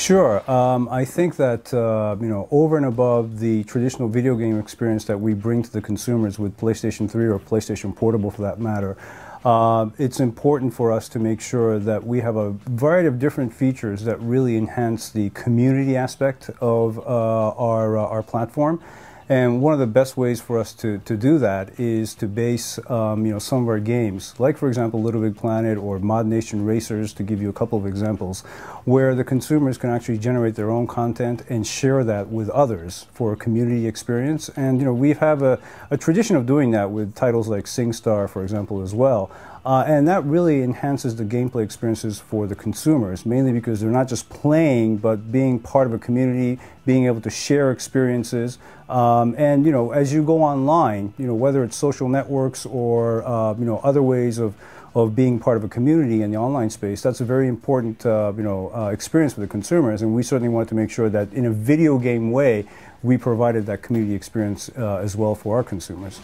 Sure. Um, I think that uh, you know, over and above the traditional video game experience that we bring to the consumers with PlayStation 3 or PlayStation Portable, for that matter, uh, it's important for us to make sure that we have a variety of different features that really enhance the community aspect of uh, our uh, our platform. And one of the best ways for us to, to do that is to base um, you know, some of our games, like for example LittleBigPlanet or ModNation Racers, to give you a couple of examples, where the consumers can actually generate their own content and share that with others for a community experience. And you know, we have a, a tradition of doing that with titles like SingStar, for example, as well. Uh, and that really enhances the gameplay experiences for the consumers, mainly because they're not just playing, but being part of a community, being able to share experiences. Um, and, you know, as you go online, you know, whether it's social networks or, uh, you know, other ways of, of being part of a community in the online space, that's a very important, uh, you know, uh, experience for the consumers. And we certainly want to make sure that in a video game way, we provided that community experience uh, as well for our consumers.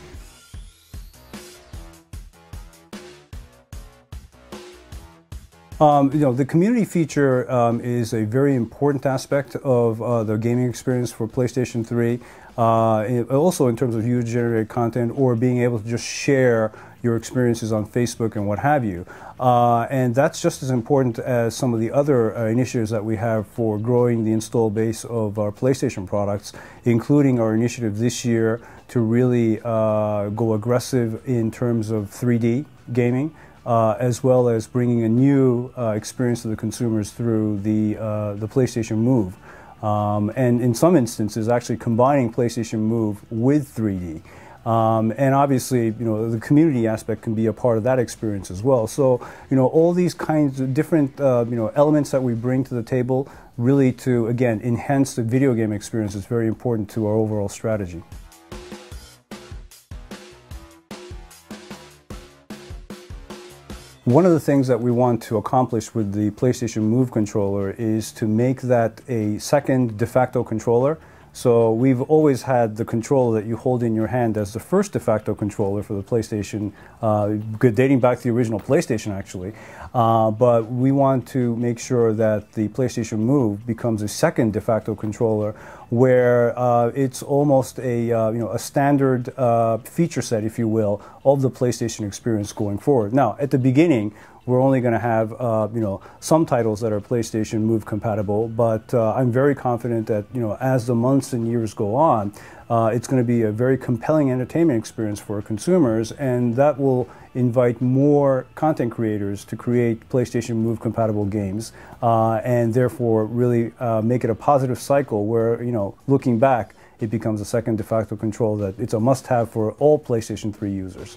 Um, you know, the community feature um, is a very important aspect of uh, the gaming experience for PlayStation 3. Uh, also in terms of user-generated content or being able to just share your experiences on Facebook and what have you. Uh, and that's just as important as some of the other uh, initiatives that we have for growing the install base of our PlayStation products, including our initiative this year to really uh, go aggressive in terms of 3D gaming uh, as well as bringing a new uh, experience to the consumers through the, uh, the PlayStation Move. Um, and in some instances, actually combining PlayStation Move with 3D. Um, and obviously, you know, the community aspect can be a part of that experience as well. So, you know, all these kinds of different, uh, you know, elements that we bring to the table really to, again, enhance the video game experience is very important to our overall strategy. One of the things that we want to accomplish with the PlayStation Move controller is to make that a second de facto controller. So we've always had the controller that you hold in your hand as the first de facto controller for the PlayStation, uh, dating back to the original PlayStation actually. Uh, but we want to make sure that the PlayStation Move becomes a second de facto controller where uh, it's almost a, uh, you know, a standard uh, feature set, if you will, of the PlayStation experience going forward. Now, at the beginning, we're only going to have uh, you know some titles that are PlayStation Move compatible, but uh, I'm very confident that you know as the months and years go on, uh, it's going to be a very compelling entertainment experience for consumers, and that will invite more content creators to create PlayStation Move compatible games, uh, and therefore really uh, make it a positive cycle where, you know, looking back, it becomes a second de facto control that it's a must have for all PlayStation 3 users.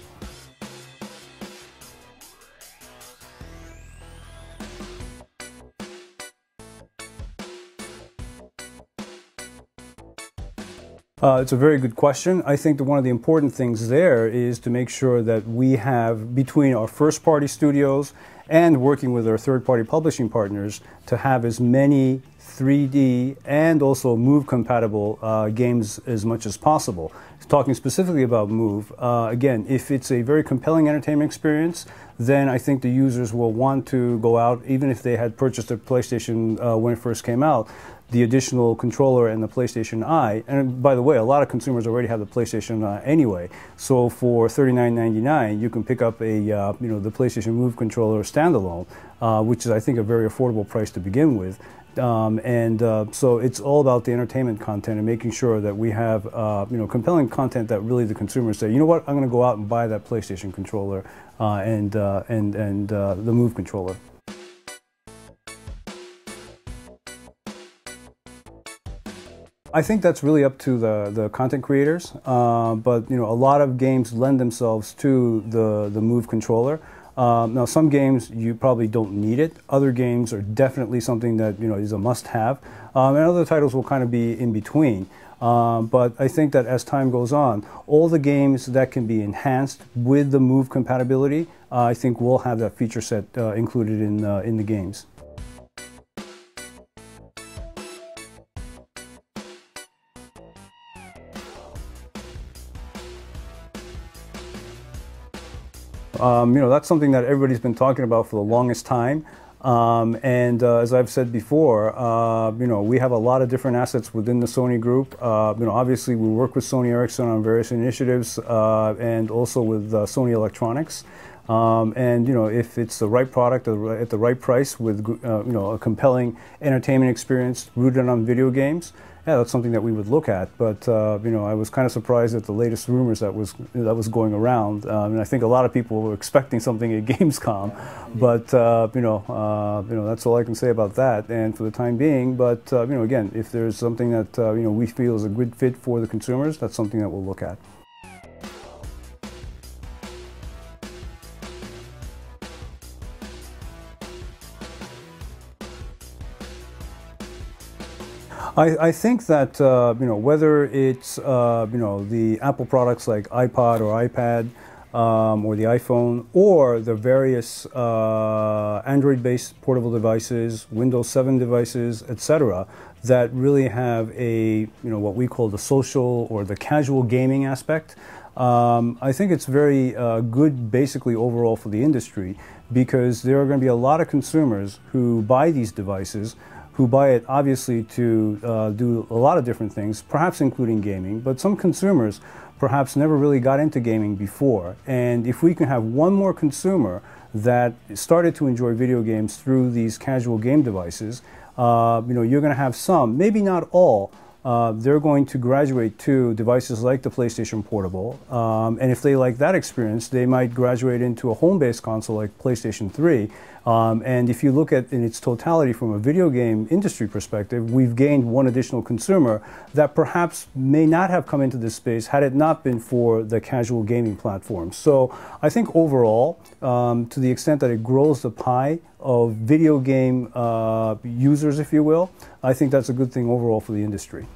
Uh, it's a very good question. I think that one of the important things there is to make sure that we have, between our first party studios and working with our third party publishing partners, to have as many 3D and also Move compatible uh, games as much as possible. Talking specifically about Move, uh, again, if it's a very compelling entertainment experience, then I think the users will want to go out, even if they had purchased a PlayStation uh, when it first came out, the additional controller and the PlayStation Eye. And by the way, a lot of consumers already have the PlayStation Eye anyway. So for $39.99, you can pick up a uh, you know the PlayStation Move controller standalone, uh, which is I think a very affordable price to begin with. Um, and uh, so it's all about the entertainment content and making sure that we have uh, you know compelling content that really the consumers say, you know what, I'm going to go out and buy that PlayStation controller uh, and uh, and and the Move controller. I think that's really up to the, the content creators, uh, but you know a lot of games lend themselves to the, the Move controller. Um, now some games you probably don't need it. Other games are definitely something that you know is a must-have, um, and other titles will kind of be in between. Um, but I think that as time goes on, all the games that can be enhanced with the Move compatibility, uh, I think will have that feature set uh, included in uh, in the games. Um, you know, that's something that everybody's been talking about for the longest time. Um, and uh, as I've said before, uh, you know, we have a lot of different assets within the Sony group. Uh, you know, obviously we work with Sony Ericsson on various initiatives uh, and also with uh, Sony Electronics. Um, and you know, if it's the right product at the right price with uh, you know a compelling entertainment experience rooted on video games, yeah, that's something that we would look at. But uh, you know, I was kind of surprised at the latest rumors that was that was going around, um, and I think a lot of people were expecting something at Gamescom. But uh, you know, uh, you know, that's all I can say about that. And for the time being, but uh, you know, again, if there's something that uh, you know we feel is a good fit for the consumers, that's something that we'll look at. I, I think that uh, you know whether it's uh, you know the Apple products like iPod or iPad um, or the iPhone or the various uh, Android-based portable devices, Windows 7 devices, etc., that really have a you know what we call the social or the casual gaming aspect. Um, I think it's very uh, good, basically overall for the industry, because there are going to be a lot of consumers who buy these devices who buy it obviously to uh, do a lot of different things, perhaps including gaming, but some consumers perhaps never really got into gaming before. And if we can have one more consumer that started to enjoy video games through these casual game devices, uh, you know, you're going to have some, maybe not all, uh, they're going to graduate to devices like the PlayStation Portable. Um, and if they like that experience, they might graduate into a home based console like PlayStation 3. Um, and if you look at in its totality from a video game industry perspective, we've gained one additional consumer that perhaps may not have come into this space had it not been for the casual gaming platforms. So I think overall, um, to the extent that it grows the pie of video game uh, users, if you will, I think that's a good thing overall for the industry.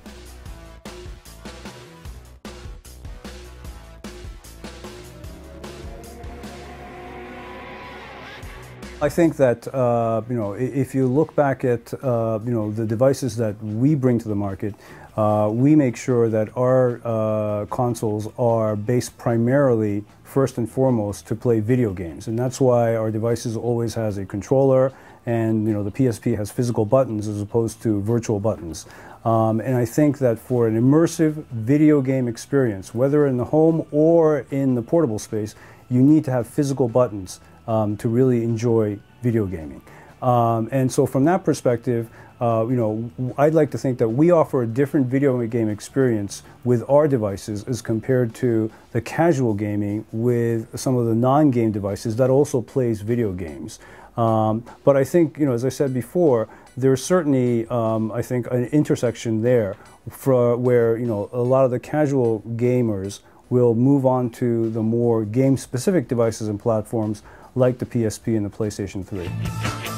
I think that uh, you know if you look back at uh, you know the devices that we bring to the market, uh, we make sure that our uh, consoles are based primarily first and foremost to play video games, and that's why our devices always has a controller, and you know the PSP has physical buttons as opposed to virtual buttons. Um, and I think that for an immersive video game experience, whether in the home or in the portable space, you need to have physical buttons um, to really enjoy video gaming. Um, and so from that perspective, uh, you know, I'd like to think that we offer a different video game experience with our devices as compared to the casual gaming with some of the non-game devices that also plays video games. Um, but I think, you know, as I said before, there's certainly, um, I think, an intersection there for where, you know, a lot of the casual gamers will move on to the more game-specific devices and platforms like the PSP and the PlayStation 3.